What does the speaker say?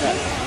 Yeah.